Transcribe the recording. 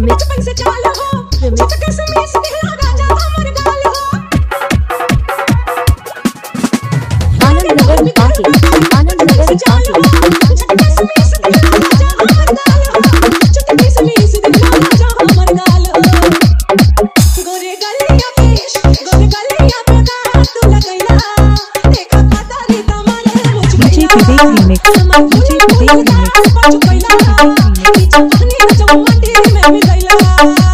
बचपन से चाल हो रिमिक्स चचका समीस दिखला राजा हमर गाल हो। आनंद नगर पार्टी। आनंद नगर चाल हो पार्टी चचका समीस दिखला राजा हमर गाल हो चचका समीस दिखला राजा हमर गाल हो। गोरे गलिया पे गोरे गलिया पे का तू लगैला देखा पता रे तमारे मुझ DJ विवेक remix, DJ विवेक remix. remix Taylor.